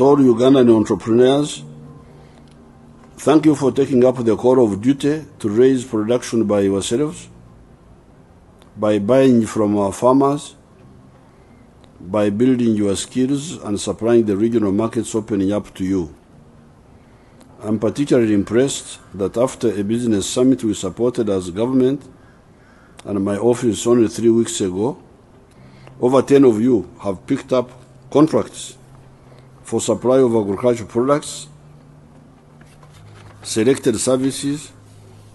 to all Ugandan entrepreneurs, thank you for taking up the call of duty to raise production by yourselves, by buying from our farmers, by building your skills and supplying the regional markets opening up to you. I'm particularly impressed that after a business summit we supported as government and my office only three weeks ago, over 10 of you have picked up contracts for supply of agricultural products, selected services,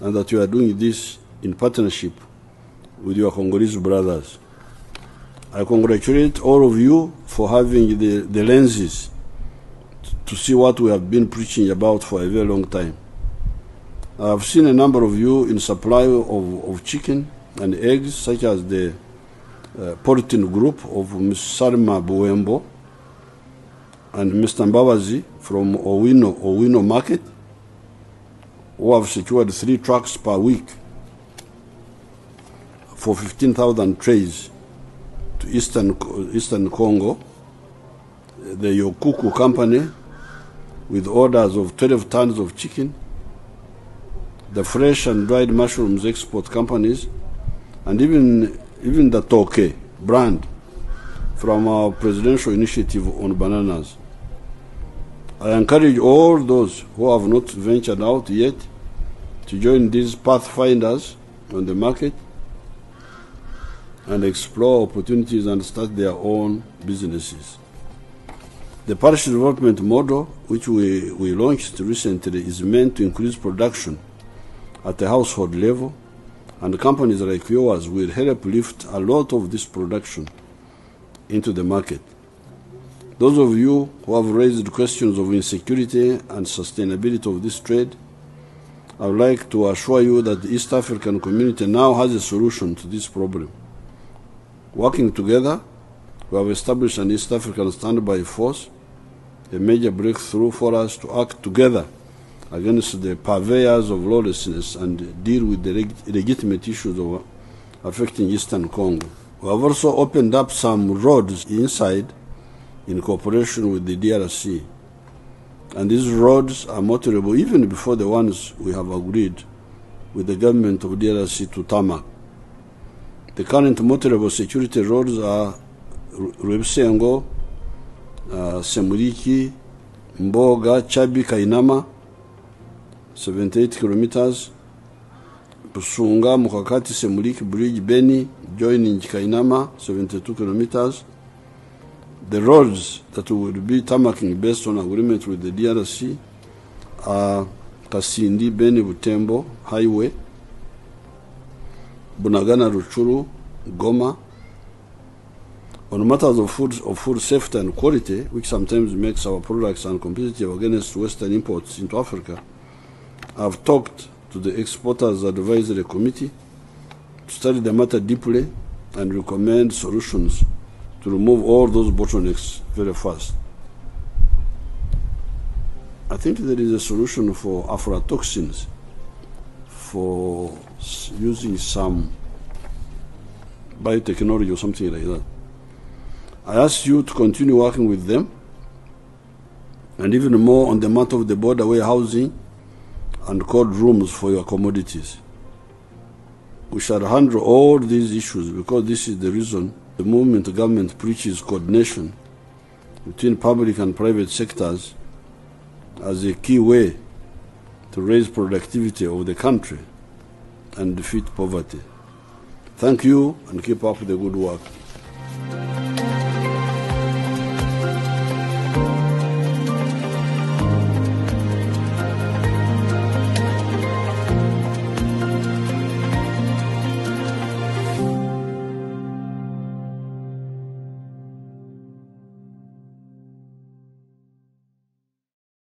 and that you are doing this in partnership with your Congolese brothers. I congratulate all of you for having the, the lenses to see what we have been preaching about for a very long time. I have seen a number of you in supply of, of chicken and eggs, such as the uh, group of Ms. Salma Buembo and Mr. Mbabazi from Owino, Owino Market, who have secured three trucks per week for 15,000 trays to Eastern, Eastern Congo. The Yokuku Company with orders of 12 tons of chicken, the fresh and dried mushrooms export companies, and even, even the Tooke brand from our presidential initiative on bananas. I encourage all those who have not ventured out yet to join these pathfinders on the market and explore opportunities and start their own businesses. The parish development model, which we, we launched recently, is meant to increase production at the household level, and companies like yours will help lift a lot of this production into the market. Those of you who have raised questions of insecurity and sustainability of this trade, I would like to assure you that the East African community now has a solution to this problem. Working together, we have established an East African standby force, a major breakthrough for us to act together against the purveyors of lawlessness and deal with the leg legitimate issues of affecting Eastern Congo. We have also opened up some roads inside in cooperation with the DRC. And these roads are motorable even before the ones we have agreed with the government of DRC to tarmac. The current motorable security roads are Rwebsengo, uh, Semuriki, Mboga, Chabi, Kainama, 78 kilometers, Busunga, Mukakati, Semuriki, Bridge, Beni, joining Kainama, 72 kilometers. The roads that will be tarmacking based on agreement with the DRC are Kasindi, Beni, Butembo Highway, Bunagana, Rutshuru, Goma. On matters of food, of food safety and quality, which sometimes makes our products uncompetitive against Western imports into Africa, I've talked to the Exporters Advisory Committee to study the matter deeply and recommend solutions to remove all those bottlenecks very fast. I think there is a solution for aflatoxins for using some biotechnology or something like that. I ask you to continue working with them and even more on the matter of the border warehousing and cold rooms for your commodities. We shall handle all these issues because this is the reason the movement government preaches coordination between public and private sectors as a key way to raise productivity of the country and defeat poverty. Thank you and keep up the good work.